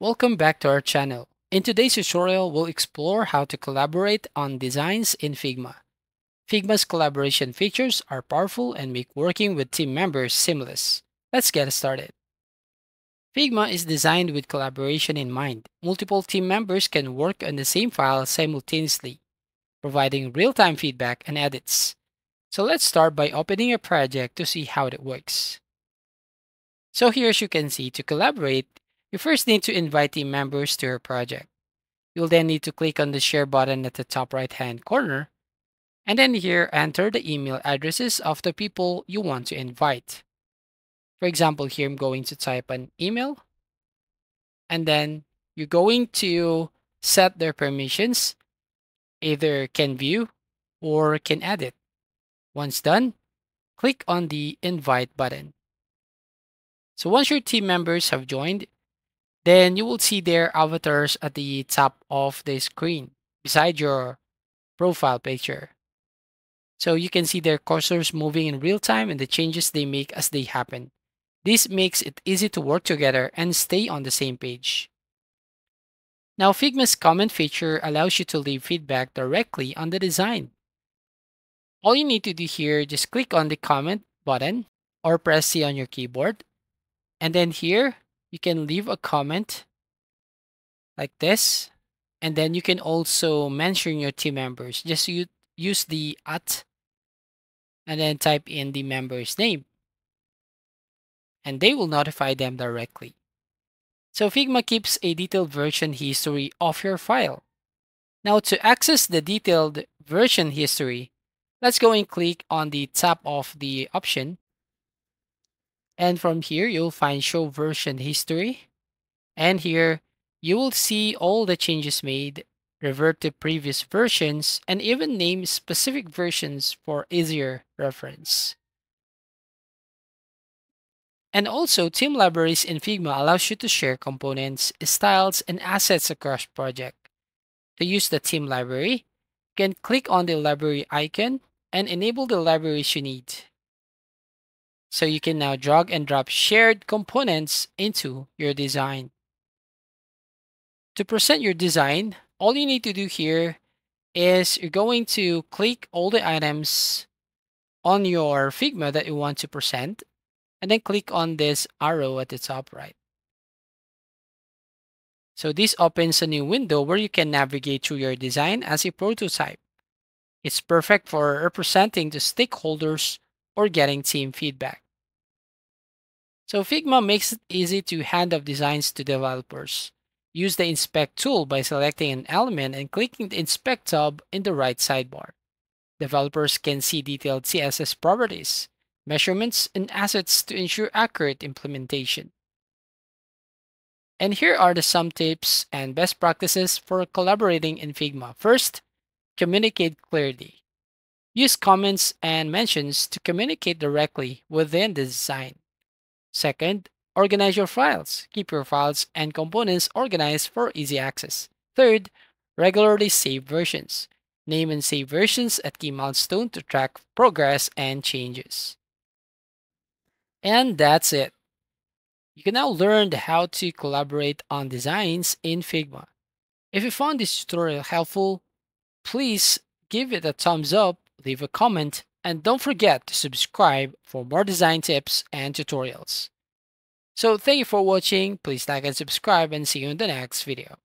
Welcome back to our channel. In today's tutorial, we'll explore how to collaborate on designs in Figma. Figma's collaboration features are powerful and make working with team members seamless. Let's get started. Figma is designed with collaboration in mind. Multiple team members can work on the same file simultaneously, providing real-time feedback and edits. So let's start by opening a project to see how it works. So here as you can see, to collaborate, you first need to invite team members to your project. You'll then need to click on the share button at the top right hand corner, and then here enter the email addresses of the people you want to invite. For example, here I'm going to type an email, and then you're going to set their permissions, either can view or can edit. Once done, click on the invite button. So once your team members have joined, then you will see their avatars at the top of the screen beside your profile picture. So you can see their cursors moving in real time and the changes they make as they happen. This makes it easy to work together and stay on the same page. Now Figma's comment feature allows you to leave feedback directly on the design. All you need to do here, just click on the comment button or press C on your keyboard. And then here, you can leave a comment like this. And then you can also mention your team members. Just you use the at and then type in the member's name. And they will notify them directly. So Figma keeps a detailed version history of your file. Now to access the detailed version history, let's go and click on the top of the option. And from here, you'll find show version history. And here, you will see all the changes made, revert to previous versions, and even name specific versions for easier reference. And also, team libraries in Figma allows you to share components, styles, and assets across project. To use the team library, you can click on the library icon and enable the libraries you need. So you can now drag and drop shared components into your design. To present your design, all you need to do here is you're going to click all the items on your Figma that you want to present, and then click on this arrow at the top right. So this opens a new window where you can navigate through your design as a prototype. It's perfect for representing to stakeholders or getting team feedback. So Figma makes it easy to hand off designs to developers. Use the Inspect tool by selecting an element and clicking the Inspect tab in the right sidebar. Developers can see detailed CSS properties, measurements, and assets to ensure accurate implementation. And here are the some tips and best practices for collaborating in Figma. First, communicate clearly. Use comments and mentions to communicate directly within the design. Second, organize your files. Keep your files and components organized for easy access. Third, regularly save versions. Name and save versions at key milestone to track progress and changes. And that's it. You can now learn how to collaborate on designs in Figma. If you found this tutorial helpful, please give it a thumbs up, leave a comment, and don't forget to subscribe for more design tips and tutorials. So thank you for watching, please like and subscribe and see you in the next video.